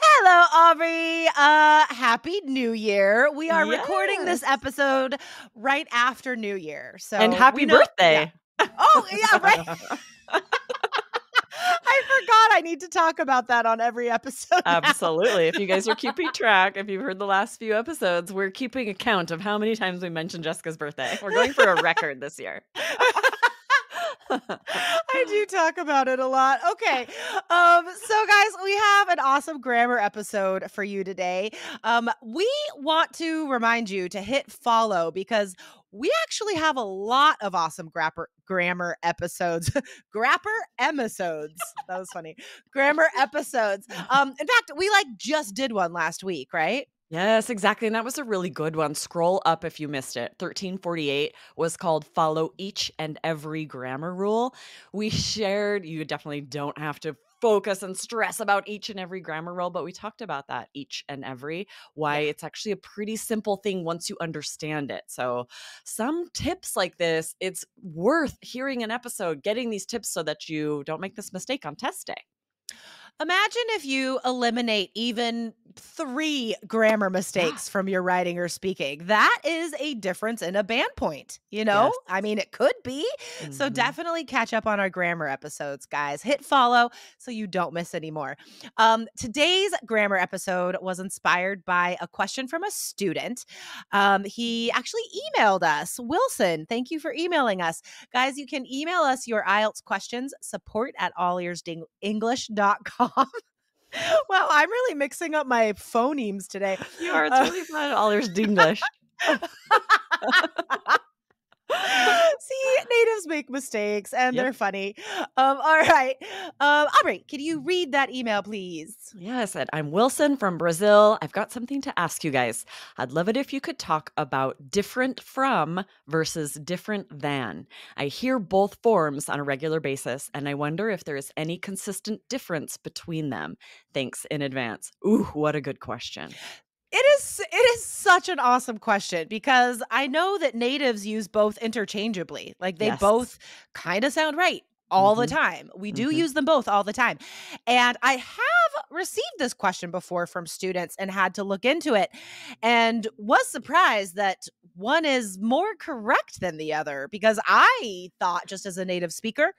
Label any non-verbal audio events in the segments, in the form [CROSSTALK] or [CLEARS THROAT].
Hello, Aubrey. Uh, happy New Year. We are recording this episode right after New Year. So and happy know- birthday. yeah. Oh, yeah, [LAUGHS] right. [LAUGHS] I forgot I need to talk about that on every episode. [LAUGHS] now. Absolutely. If you guys are keeping track, if you've heard the last few episodes, we're keeping account of how many times we mentioned Jessica's birthday. We're going for a record this year. I do talk about it a lot. Okay. Um, so guys, we have an awesome grammar episode for you today. Um, we want to remind you to hit follow because we actually have a lot of awesome grapper grammar episodes. [LAUGHS] Grapper episodes. That was funny. Grammar episodes. [LAUGHS] Um, in fact, we like just did one last week, right? Yes, exactly. And that was a really good one. Scroll up if you missed it. 1348 was called Follow Each and Every Grammar Rule. We shared, you definitely don't have to focus and stress about each and every grammar rule, but we talked about that each and every, why Yeah. it's actually a pretty simple thing once you understand it. So, some tips like this, it's worth hearing an episode, getting these tips so that you don't make this mistake on test day. Imagine if you eliminate even three grammar mistakes from your writing or speaking. That is a difference in a band point, you know? Yes. I mean, it could be. So Mhm. definitely catch up on our grammar episodes, guys. Hit follow so you don't miss any more. Um, today's grammar episode was inspired by a question from a student. Um, he actually emailed us. Wilson, thank you for emailing us. Guys, you can email us your IELTS questions, support at allearsenglish.com. [LAUGHS] wow, I'm really mixing up my phonemes today. You are, it's Uh, really fun. All there's English. [LAUGHS] [LAUGHS] See, natives make mistakes and Yep. they're funny. Um, all right. Um, Aubrey, can you read that email, please? Yeah, I said, I'm Wilson from Brazil. I've got something to ask you guys. I'd love it if you could talk about different from versus different than. I hear both forms on a regular basis, and I wonder if there is any consistent difference between them. Thanks in advance. Ooh, what a good question. It is it is such an awesome question because I know that natives use both interchangeably. Like they Yes. both kind of sound right all the Mhm. time. We do Mhm. use them both all the time. And I have received this question before from students and had to look into it and was surprised that one is more correct than the other because I thought just as a native speaker,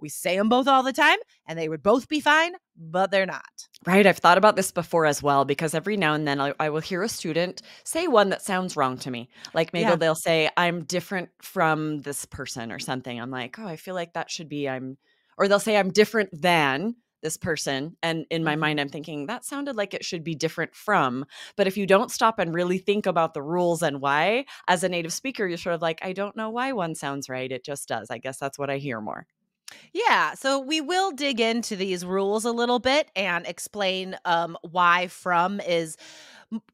we say them both all the time and they would both be fine, but they're not. Right. I've thought about this before as well because every now and then I, I will hear a student say one that sounds wrong to me. Like maybe Yeah. they'll say, I'm different from this person or something. I'm like, oh, I feel like that should be I'm, or they'll say, I'm different than this person. And in my Mhm. mind, I'm thinking that sounded like it should be different from. But if you don't stop and really think about the rules and why, as a native speaker, you're sort of like, I don't know why one sounds right. It just does. I guess that's what I hear more. Yeah, so we will dig into these rules a little bit and explain um, why from is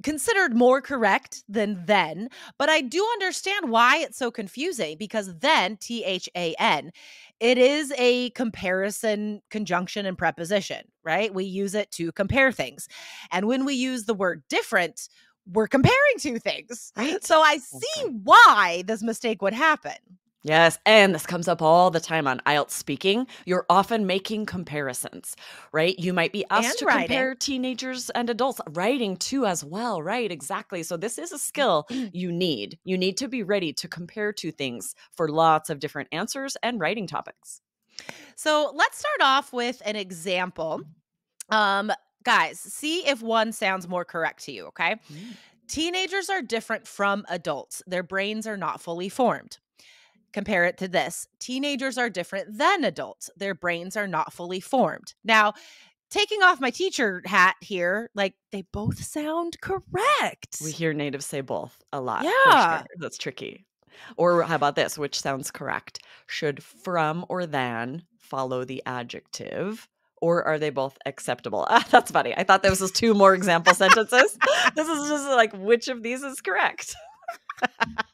considered more correct than then. But I do understand why it's so confusing because then, T H A N, it is a comparison conjunction and preposition, right? We use it to compare things. And when we use the word different, we're comparing two things. Right. So I see why this mistake would happen. Yes, and this comes up all the time on IELTS speaking. You're often making comparisons, right? You might be asked And to writing. compare teenagers and adults, writing too as well, right? Exactly. So this is a skill [CLEARS THROAT] you need. You need to be ready to compare two things for lots of different answers and writing topics. So let's start off with an example. Um, guys, see if one sounds more correct to you, okay? Teenagers are different from adults. Their brains are not fully formed. Compare it to this. Teenagers are different than adults. Their brains are not fully formed. Now, taking off my teacher hat here, like they both sound correct. We hear natives say both a lot. Yeah. sure. That's tricky. Or how about this, which sounds correct? Should from or than follow the adjective? Or are they both acceptable? Ah, [LAUGHS] that's funny. I thought there was just two more example sentences. [LAUGHS] this is just like which of these is correct. [LAUGHS]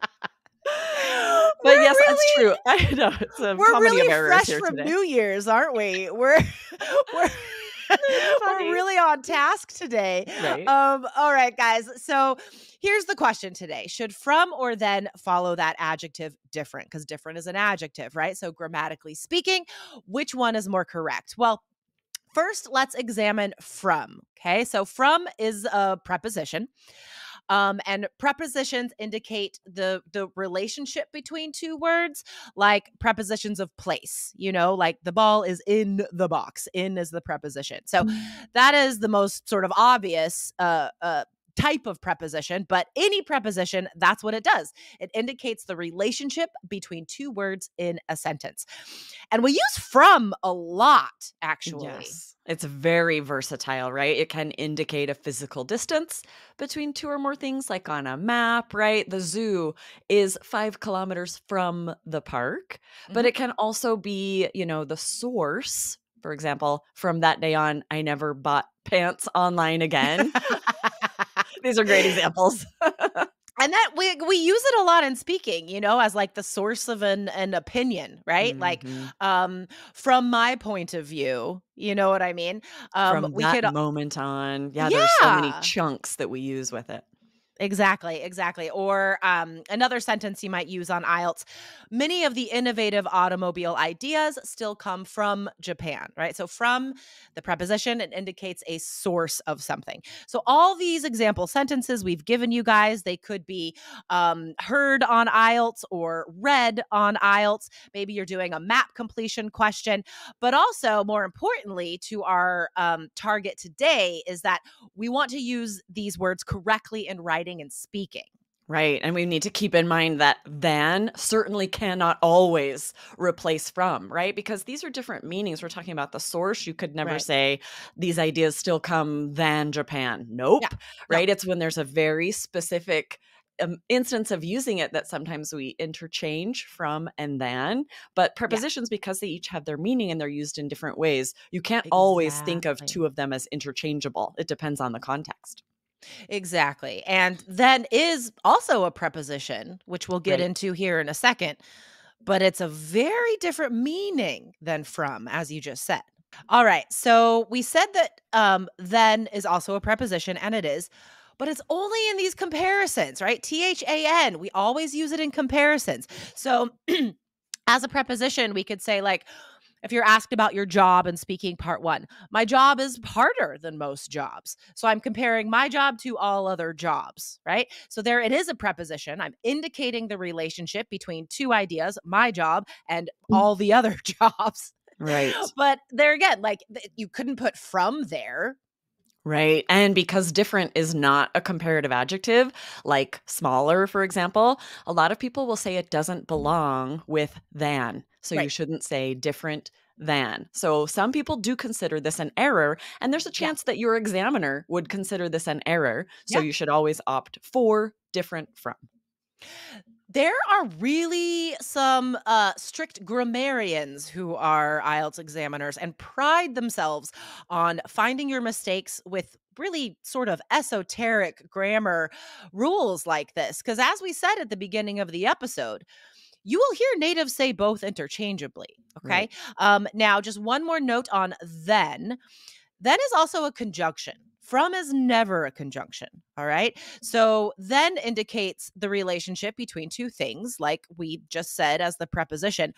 but We're yes, that's true. [LAUGHS] I know it's a We're comedy really of errors fresh here from today. New Year's, aren't we? We're [LAUGHS] we're [LAUGHS] we're really on task today. Right. Um, all right, guys. So here's the question today. Should from or then follow that adjective different? Because different is an adjective, right? So grammatically speaking, which one is more correct? Well, First, let's examine from. Okay, so from is a preposition. Um, and prepositions indicate the the relationship between two words, like prepositions of place. You know, like the ball is in the box. In is the preposition. So Mm. that is the most sort of obvious uh, uh, type of preposition. But any preposition, that's what it does. It indicates the relationship between two words in a sentence, and we use from a lot actually. Yes. It's very versatile, right? It can indicate a physical distance between two or more things, like on a map, right? The zoo is five kilometers from the park, but Mhm. it can also be, you know, the source. For example, from that day on, I never bought pants online again. [LAUGHS] These are great examples. [LAUGHS] and that we we use it a lot in speaking you know as like the source of an an opinion right like Mhm. um from my point of view you know what i mean um From we that could moment on. Yeah, there's so many chunks that we use with it. Exactly, exactly. Or um, another sentence you might use on IELTS many of the innovative automobile ideas still come from Japan, right? So, from the preposition, it indicates a source of something. So, all these example sentences we've given you guys, they could be um, heard on IELTS or read on IELTS. Maybe you're doing a map completion question. But also, more importantly, to our um, target today, is that we want to use these words correctly in writing and speaking. Right. And we need to keep in mind that than certainly cannot always replace from, right? Because these are different meanings. We're talking about the source. You could never Right. say these ideas still come than Japan. Nope. Yeah. Right. It's when there's a very specific um, instance of using it that sometimes we interchange from and than. But prepositions, because they each have their meaning and they're used in different ways, you can't always think of two of them as interchangeable. It depends on the context. Exactly. And then is also a preposition, which we'll get Right. into here in a second, but it's a very different meaning than from, as you just said. All right. So we said that um, then is also a preposition, and it is, but it's only in these comparisons, right? T H A N. We always use it in comparisons. So [CLEARS THROAT] as a preposition, we could say, like, if you're asked about your job and speaking part one, my job is harder than most jobs. So I'm comparing my job to all other jobs, right? So there it is a preposition. I'm indicating the relationship between two ideas, my job and mm. all the other [LAUGHS] jobs. Right. But there again, like you couldn't put from there. Right. And because different is not a comparative adjective, like smaller, for example, a lot of people will say it doesn't belong with than. So you shouldn't say different than. So some people do consider this an error, and there's a Yeah. chance that your examiner would consider this an error. So Yeah. you should always opt for different from. There are really some uh, strict grammarians who are IELTS examiners and pride themselves on finding your mistakes with really sort of esoteric grammar rules like this. Because as we said at the beginning of the episode, you will hear natives say both interchangeably. Okay. Right. Um, now, just one more note on then. Then is also a conjunction. From is never a conjunction. All right. So then indicates the relationship between two things, like we just said as the preposition.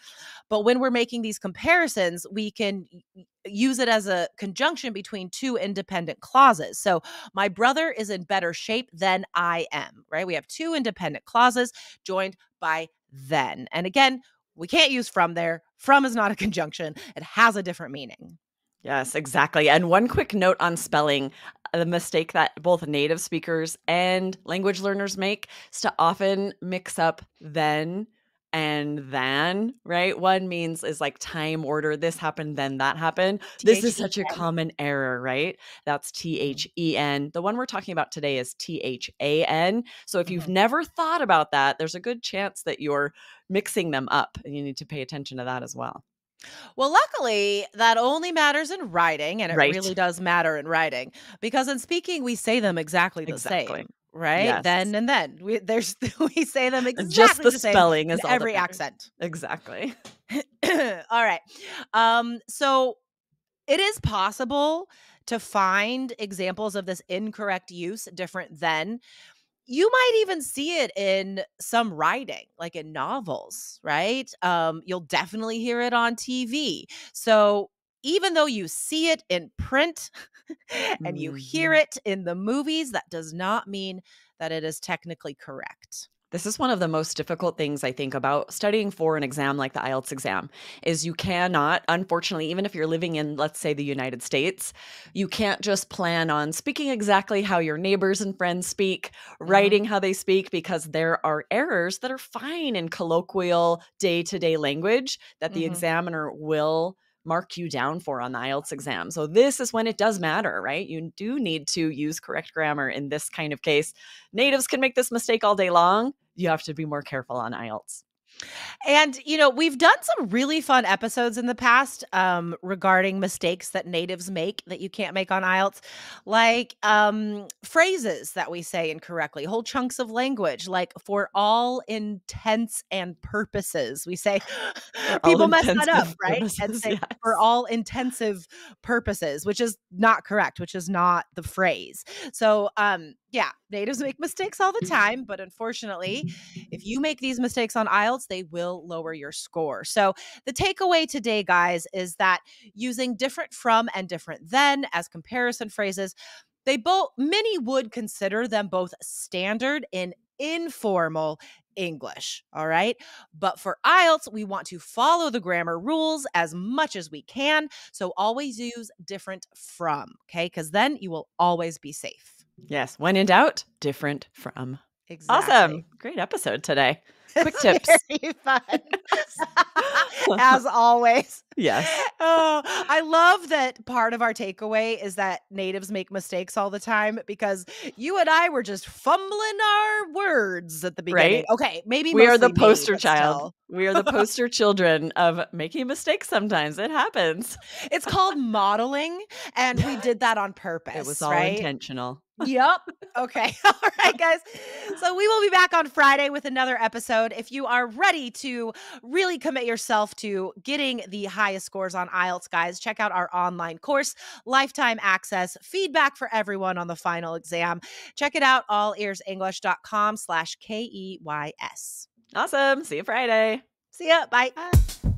But when we're making these comparisons, we can use it as a conjunction between two independent clauses. So my brother is in better shape than I am, right? We have two independent clauses joined by then. And again, we can't use from there. From is not a conjunction, it has a different meaning. Yes, exactly. And one quick note on spelling the mistake that both native speakers and language learners make is to often mix up then and than, right? One means is like time order. This happened, then that happened. This is such a common error, right? That's T H E N. The one we're talking about today is T H A N. So if you've Mhm. never thought about that, there's a good chance that you're mixing them up and you need to pay attention to that as well. Well, luckily, that only matters in writing, and it Right. really does matter in writing because in speaking, we say them exactly the Exactly. same, right? Yes. Then and then. We, there's, [LAUGHS] we say them exactly Just the same spelling in is all every accent. Exactly. [LAUGHS] All right. Um, so it is possible to find examples of this incorrect use different than. You might even see it in some writing, like in novels, right? Um, you'll definitely hear it on TV. So even though you see it in print [LAUGHS] and you hear Mhm. it in the movies, that does not mean that it is technically correct. This is one of the most difficult things I think about studying for an exam like the IELTS exam is you cannot unfortunately even if you're living in let's say the United States, you can't just plan on speaking exactly how your neighbors and friends speak, Mhm. writing how they speak because there are errors that are fine in colloquial day-to-day language that the Mhm. examiner will mark you down for on the IELTS exam. So this is when it does matter, right? You do need to use correct grammar in this kind of case. Natives can make this mistake all day long. You have to be more careful on IELTS. And, you know, we've done some really fun episodes in the past um, regarding mistakes that natives make that you can't make on IELTS, like um, phrases that we say incorrectly, whole chunks of language, like for all intents and purposes. We say, [LAUGHS] people mess that up, right? And say, yes. for all intensive purposes, which is not correct, which is not the phrase. So, um, yeah, natives make mistakes all the mm-hmm. time, but unfortunately, mm-hmm. if you make these mistakes on IELTS, they will lower your score. So, the takeaway today, guys, is that using different from and different than as comparison phrases, they both, many would consider them both standard in informal English. All right. But for IELTS, we want to follow the grammar rules as much as we can. So, always use different from. Okay. Because then you will always be safe. Yes, when in doubt, different from. Exactly. Awesome. Great episode today. [LAUGHS] Quick tips. Very fun. [LAUGHS] [LAUGHS] As always. Yes. Oh, I love that part of our takeaway is that natives make mistakes all the time because you and I were just fumbling our words at the beginning. Right? Okay, maybe We are the mostly me, poster child. We are the poster children of making mistakes sometimes. It happens. It's called modeling, and we did that on purpose. It was all right? intentional. Yep. Okay. [LAUGHS] All right, guys. So we will be back on Friday with another episode. If you are ready to really commit yourself to getting the highest scores on IELTS, guys, check out our online course, Lifetime Access, feedback for everyone on the final exam. Check it out, allearsenglish.com slash K E Y S. Awesome. See you Friday. See ya. Bye. Bye.